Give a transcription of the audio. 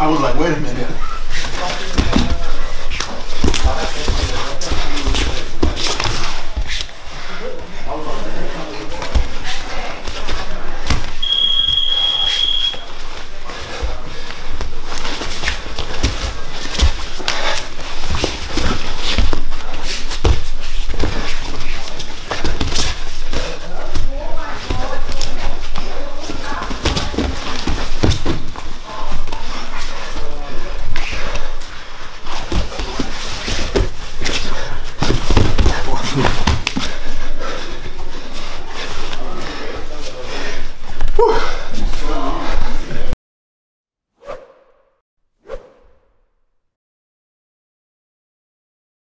I was like, wait a minute.